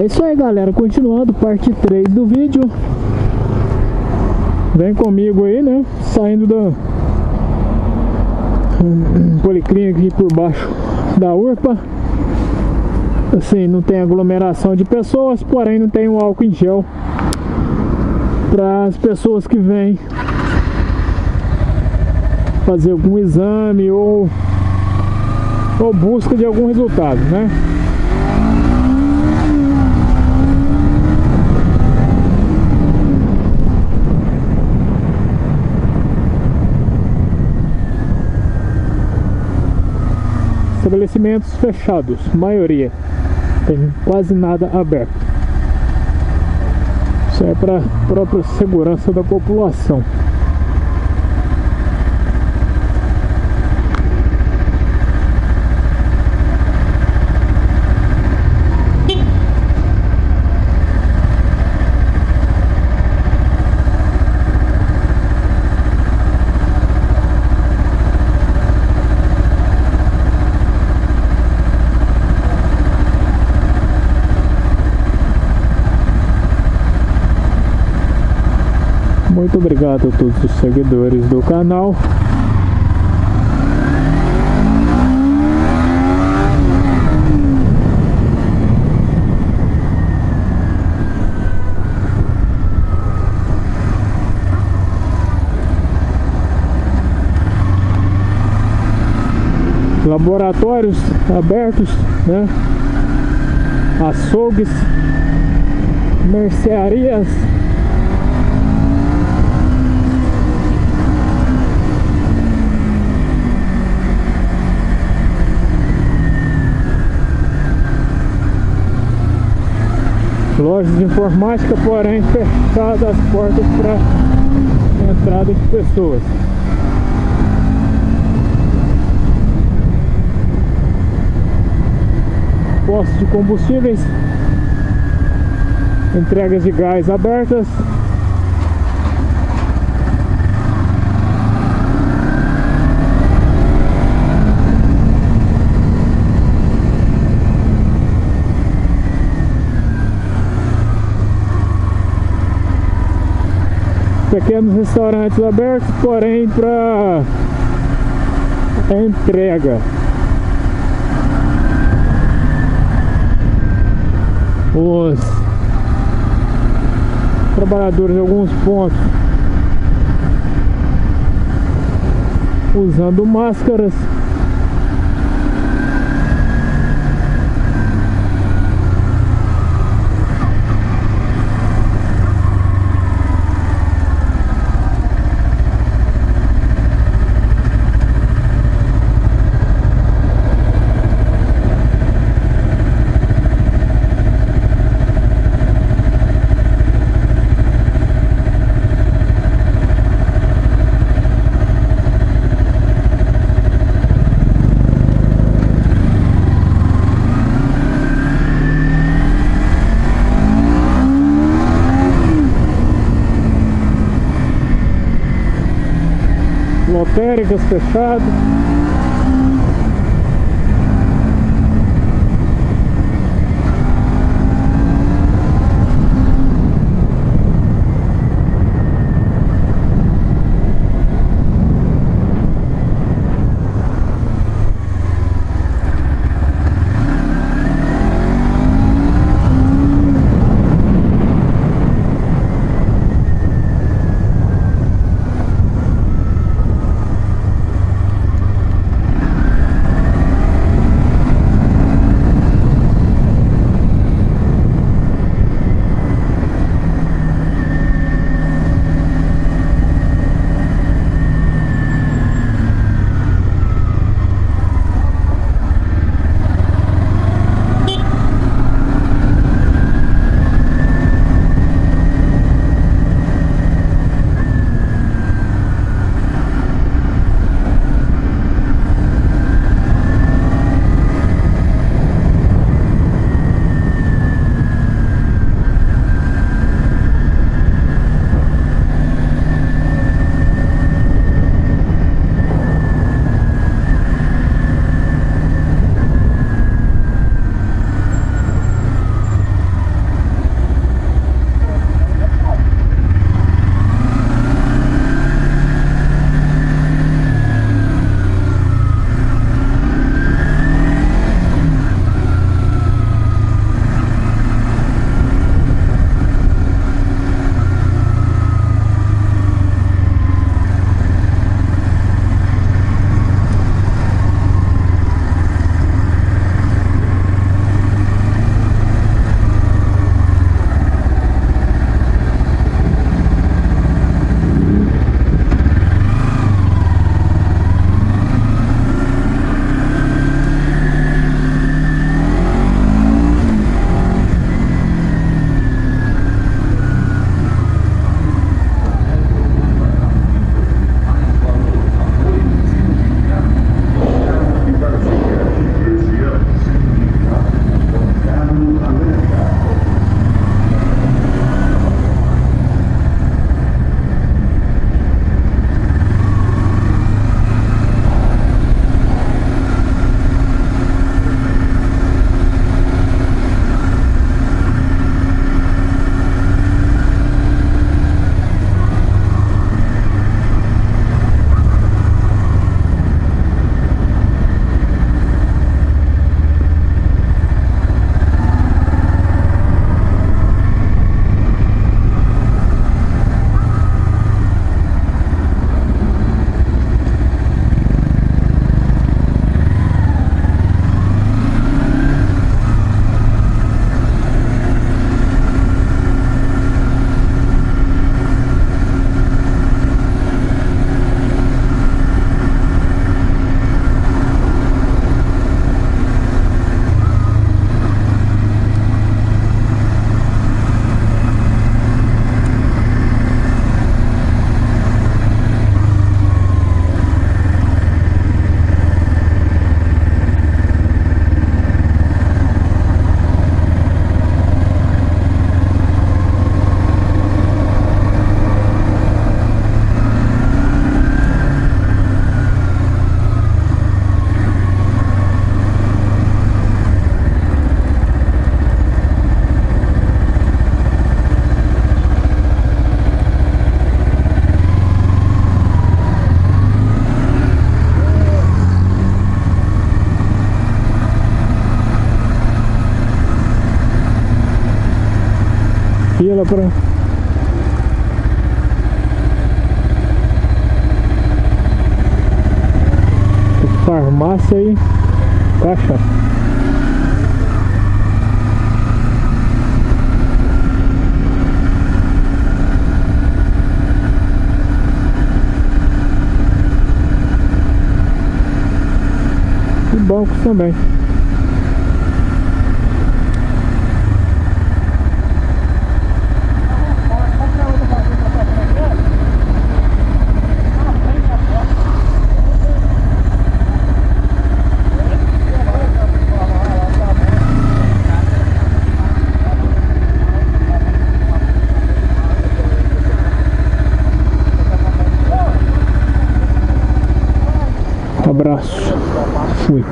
É isso aí galera, continuando parte 3 do vídeo. Vem comigo aí né, saindo da Policlínica aqui por baixo da URPA. Assim, não tem aglomeração de pessoas, porém não tem o um álcool em gel Para as pessoas que vêm fazer algum exame ou, ou busca de algum resultado, né? Estabelecimentos fechados, maioria, tem quase nada aberto. Isso é para própria segurança da população. Muito obrigado a todos os seguidores do canal. Laboratórios abertos, né? Açougues, mercearias Lojas de informática, porém fechadas as portas para entrada de pessoas. Postos de combustíveis, entregas de gás abertas, pequenos restaurantes abertos, porém para entrega. Os trabalhadores de alguns pontos usando máscaras lotéricas fechadas fila pra farmácia e caixa. E bancos também. Abraço. Fui.